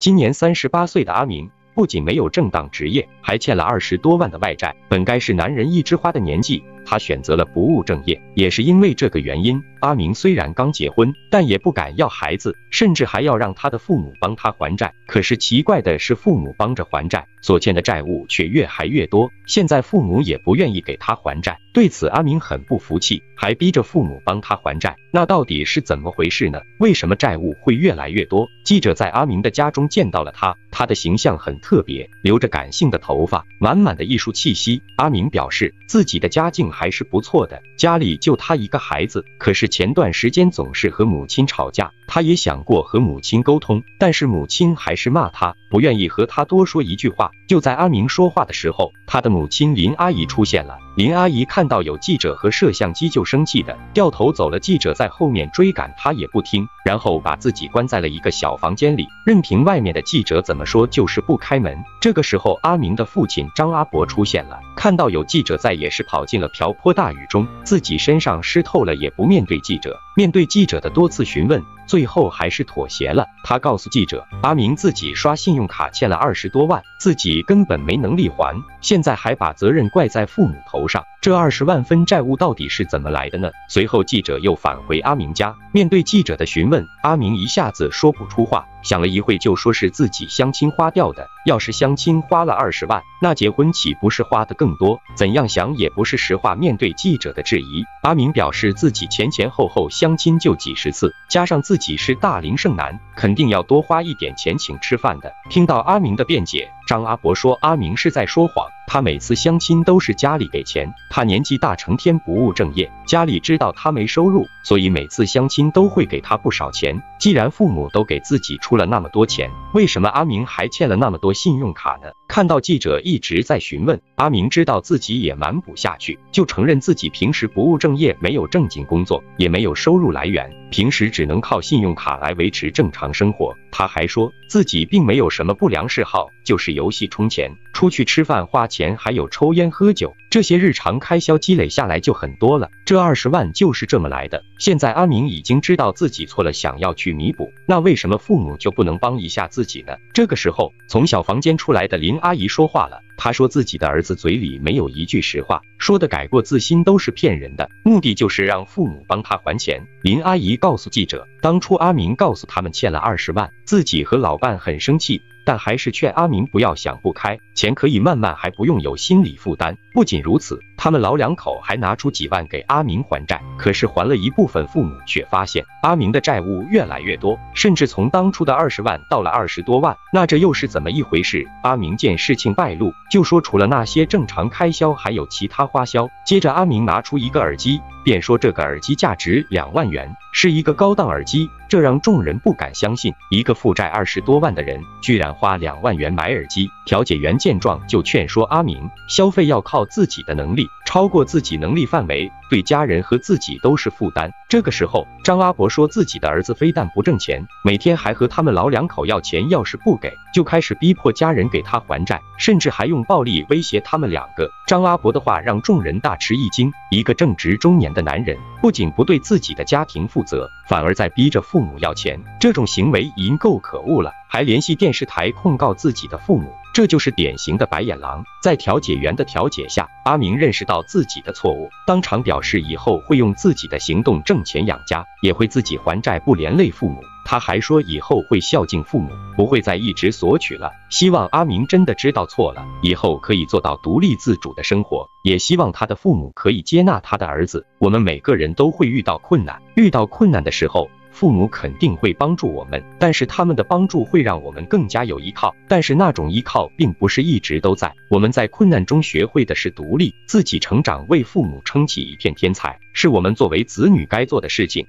今年三十八岁的阿明。不仅没有正当职业，还欠了二十多万的外债。本该是男人一枝花的年纪，他选择了不务正业。也是因为这个原因，阿明虽然刚结婚，但也不敢要孩子，甚至还要让他的父母帮他还债。可是奇怪的是，父母帮着还债，所欠的债务却越还越多。现在父母也不愿意给他还债，对此阿明很不服气，还逼着父母帮他还债。那到底是怎么回事呢？为什么债务会越来越多？记者在阿明的家中见到了他，他的形象很特别，留着感性的头发，满满的艺术气息。阿明表示自己的家境还是不错的，家里就他一个孩子，可是前段时间总是和母亲吵架，他也想过和母亲沟通，但是母亲还是骂他，不愿意和他多说一句话。就在阿明说话的时候，他的母亲林阿姨出现了。林阿姨看到有记者和摄像机就生气的掉头走了，记者在后面追赶，她也不听，然后把自己关在了一个小房间里，任凭外面的记者怎么说，就是不开门。这个时候，阿明的父亲张阿伯出现了，看到有记者在，也是跑进了瓢泼大雨中，自己身上湿透了，也不面对记者。面对记者的多次询问，最后还是妥协了。他告诉记者，阿明自己刷信用卡欠了二十多万，自己根本没能力还，现在还把责任怪在父母头上。这二十万分债务到底是怎么来的呢？随后记者又返回阿明家，面对记者的询问，阿明一下子说不出话。想了一会，就说是自己相亲花掉的。要是相亲花了二十万，那结婚岂不是花的更多？怎样想也不是实话。面对记者的质疑，阿明表示自己前前后后相亲就几十次，加上自己是大龄剩男，肯定要多花一点钱请吃饭的。听到阿明的辩解，张阿伯说阿明是在说谎，他每次相亲都是家里给钱，他年纪大，成天不务正业，家里知道他没收入，所以每次相亲都会给他不少钱。既然父母都给自己出。了那么多钱，为什么阿明还欠了那么多信用卡呢？看到记者一直在询问，阿明知道自己也瞒不下去，就承认自己平时不务正业，没有正经工作，也没有收入来源，平时只能靠信用卡来维持正常生活。他还说自己并没有什么不良嗜好，就是游戏充钱、出去吃饭花钱，还有抽烟喝酒，这些日常开销积累下来就很多了。这二十万就是这么来的。现在阿明已经知道自己错了，想要去去弥补，那为什么父母就不能帮一下自己呢？这个时候，从小房间出来的林阿姨说话了，她说自己的儿子嘴里没有一句实话，说的改过自新都是骗人的，目的就是让父母帮他还钱。林阿姨告诉记者，当初阿明告诉他们欠了二十万。自己和老伴很生气，但还是劝阿明不要想不开，钱可以慢慢，还不用有心理负担。不仅如此，他们老两口还拿出几万给阿明还债。可是还了一部分，父母却发现阿明的债务越来越多，甚至从当初的二十万到了二十多万。那这又是怎么一回事？阿明见事情败露，就说除了那些正常开销，还有其他花销。接着阿明拿出一个耳机，便说这个耳机价值两万元，是一个高档耳机。这让众人不敢相信，一个负债二十多万的人，居然花两万元买耳机。调解员见状就劝说阿明，消费要靠自己的能力，超过自己能力范围，对家人和自己都是负担。这个时候，张阿伯说自己的儿子非但不挣钱，每天还和他们老两口要钱，要是不给，就开始逼迫家人给他还债，甚至还用暴力威胁他们两个。张阿伯的话让众人大吃一惊，一个正值中年的男人，不仅不对自己的家庭负责，反而在逼着父母要钱，这种行为已经够可恶了，还联系电视台控告自己的父母。这就是典型的白眼狼。在调解员的调解下，阿明认识到自己的错误，当场表示以后会用自己的行动挣钱养家，也会自己还债，不连累父母。他还说以后会孝敬父母，不会再一直索取了。希望阿明真的知道错了，以后可以做到独立自主的生活。也希望他的父母可以接纳他的儿子。我们每个人都会遇到困难，遇到困难的时候。父母肯定会帮助我们，但是他们的帮助会让我们更加有依靠。但是那种依靠并不是一直都在。我们在困难中学会的是独立，自己成长，为父母撑起一片天才，是我们作为子女该做的事情。